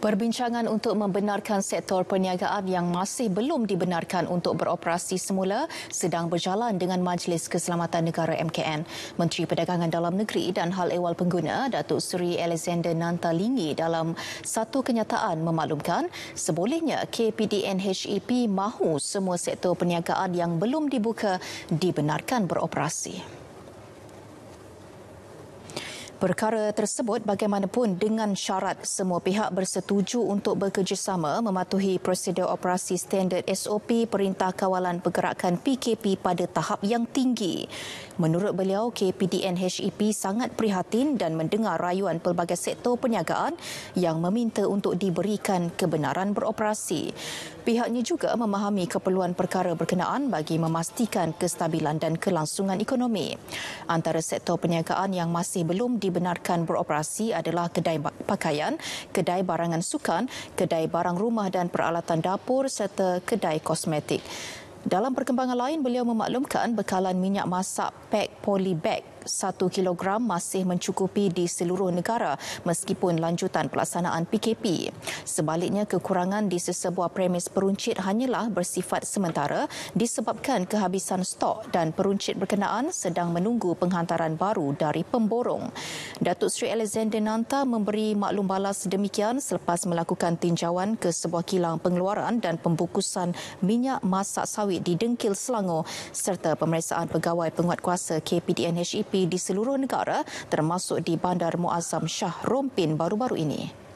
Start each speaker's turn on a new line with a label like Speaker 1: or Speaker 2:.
Speaker 1: Perbincangan untuk membenarkan sektor perniagaan yang masih belum dibenarkan untuk beroperasi semula sedang berjalan dengan Majlis Keselamatan Negara MKN. Menteri Perdagangan Dalam Negeri dan Hal Ehwal Pengguna Datuk Seri Alexander Nantalingi dalam satu kenyataan memaklumkan sebolehnya KPDN HEP mahu semua sektor perniagaan yang belum dibuka dibenarkan beroperasi. Perkara tersebut bagaimanapun dengan syarat semua pihak bersetuju untuk bekerjasama mematuhi prosedur operasi standard SOP Perintah Kawalan Pergerakan PKP pada tahap yang tinggi. Menurut beliau, KPDN HEP sangat prihatin dan mendengar rayuan pelbagai sektor perniagaan yang meminta untuk diberikan kebenaran beroperasi. Pihaknya juga memahami keperluan perkara berkenaan bagi memastikan kestabilan dan kelangsungan ekonomi. Antara sektor perniagaan yang masih belum di dibenarkan beroperasi adalah kedai pakaian, kedai barangan sukan, kedai barang rumah dan peralatan dapur serta kedai kosmetik. Dalam perkembangan lain, beliau memaklumkan bekalan minyak masak pack polybag 1 kilogram masih mencukupi di seluruh negara meskipun lanjutan pelaksanaan PKP. Sebaliknya, kekurangan di sesebuah premis peruncit hanyalah bersifat sementara disebabkan kehabisan stok dan peruncit berkenaan sedang menunggu penghantaran baru dari pemborong. Datuk Seri Alexander Nanta memberi maklum balas demikian selepas melakukan tinjauan ke sebuah kilang pengeluaran dan pembukusan minyak masak sawit di Dengkil Selangor serta pemeriksaan pegawai penguatkuasa KPDN HEP di seluruh negara termasuk di Bandar Muazzam Shah Rompin baru-baru ini.